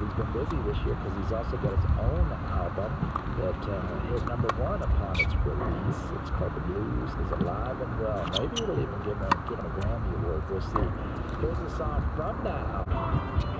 out. He's been busy this year because he's also got his own album that uh, hit number one upon its release. It's called The Blues is Alive and Well. Maybe it'll even give him, give him a Grammy Award. We'll see. Here's a song from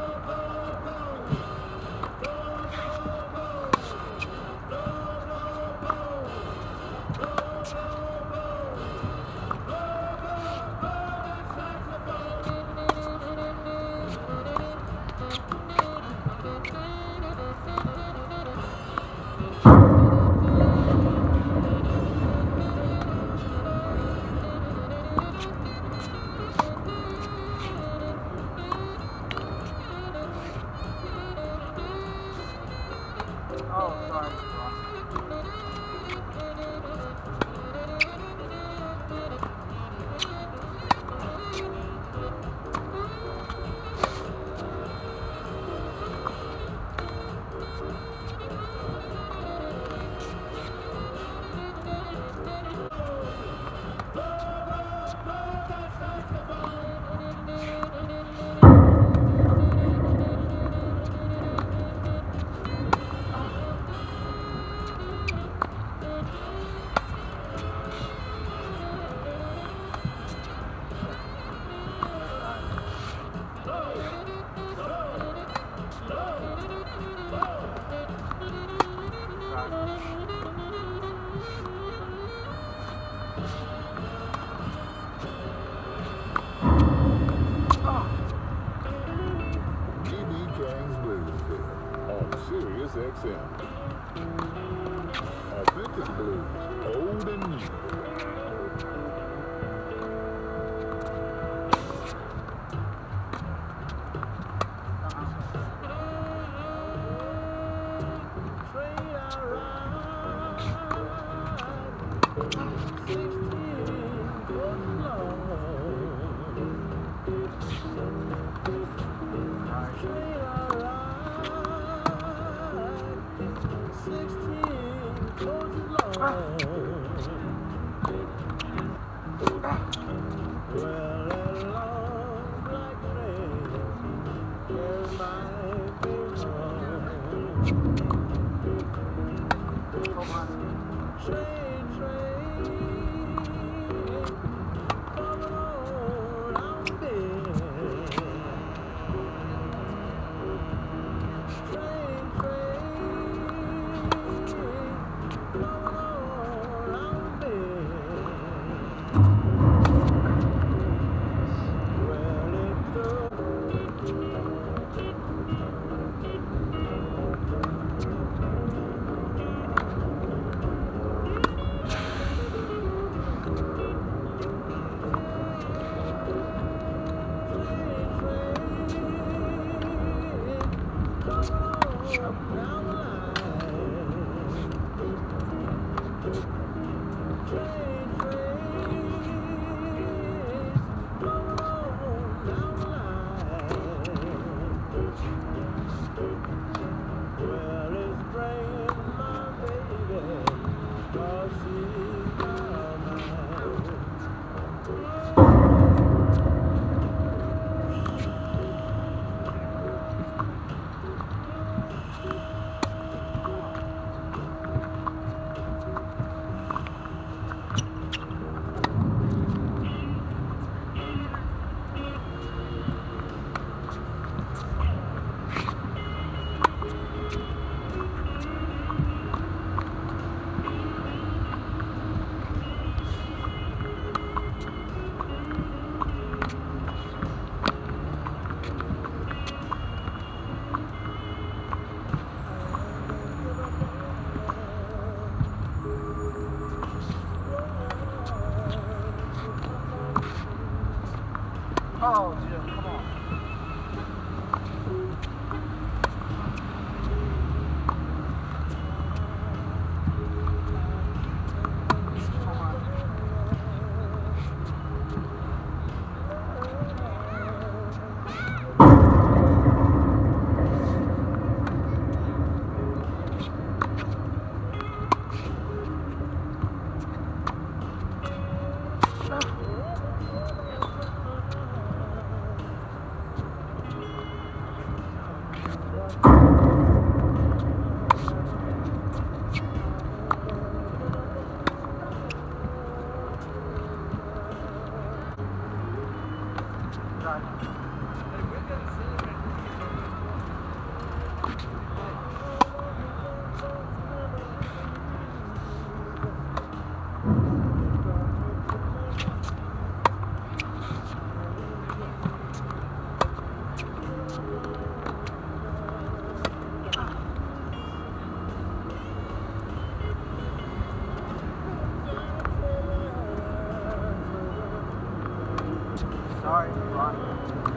Ah. Bye. Sorry, Ron.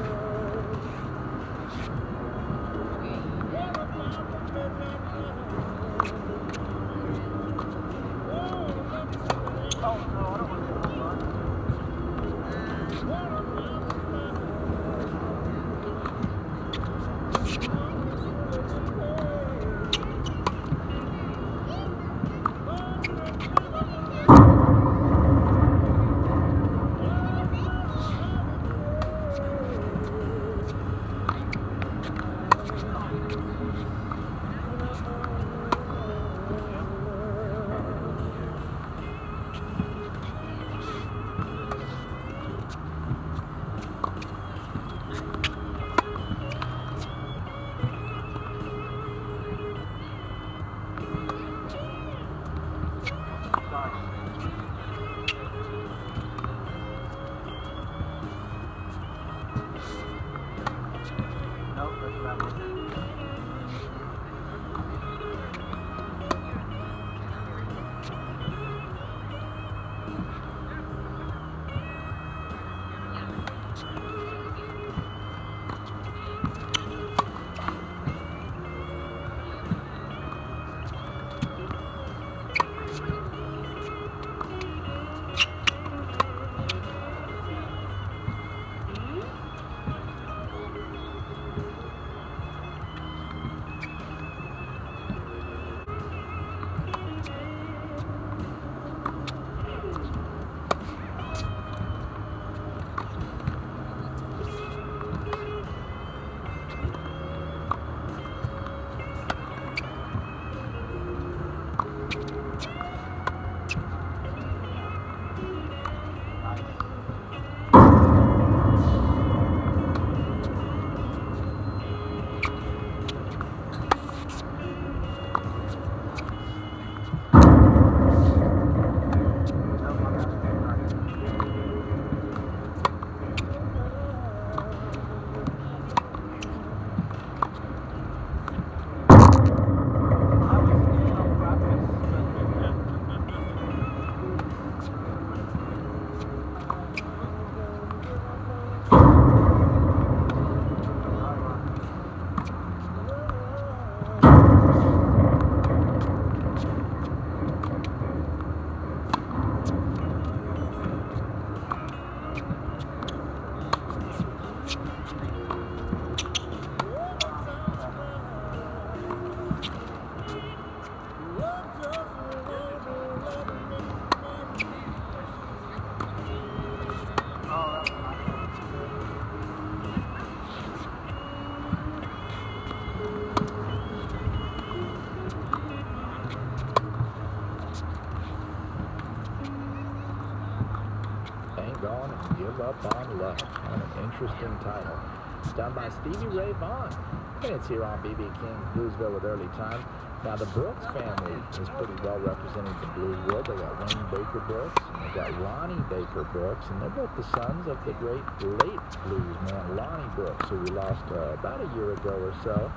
Up on Love on an interesting title. It's done by Stevie Ray Vaughan. And it's here on B.B. King Bluesville with Early Time. Now, the Brooks family is pretty well represented in the blues world. They got Wayne Baker Brooks, and they got Ronnie Baker Brooks, and they're both the sons of the great late blues man Lonnie Brooks, who we lost uh, about a year ago or so.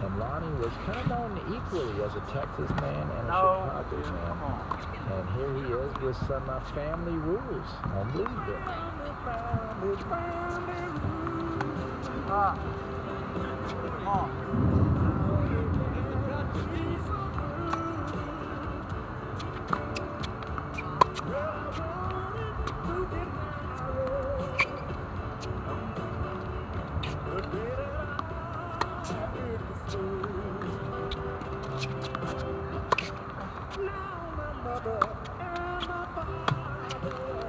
And Lonnie was kind of known equally as a Texas man and a no. Chicago man. And here he is with some uh, family rules on Bluesville. Ah. Come on. Now my mother and my father.